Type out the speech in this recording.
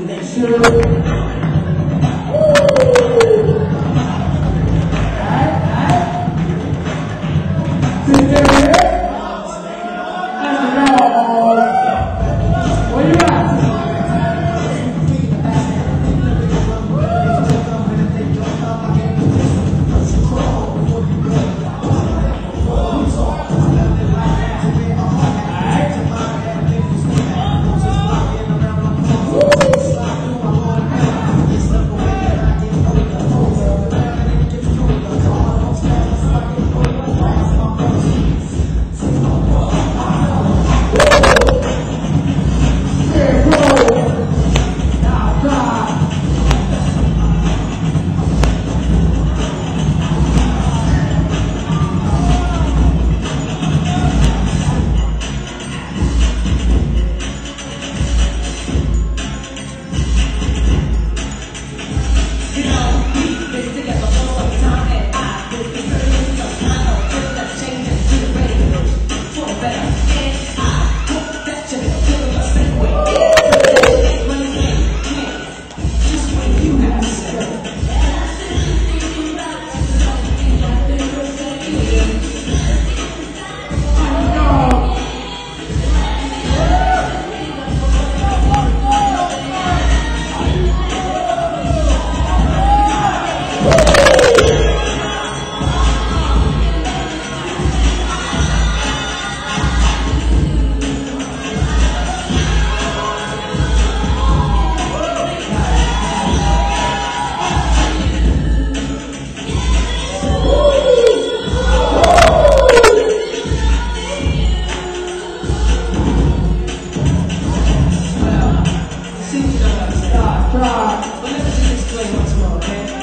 Make sure God. But let me just explain once more, okay?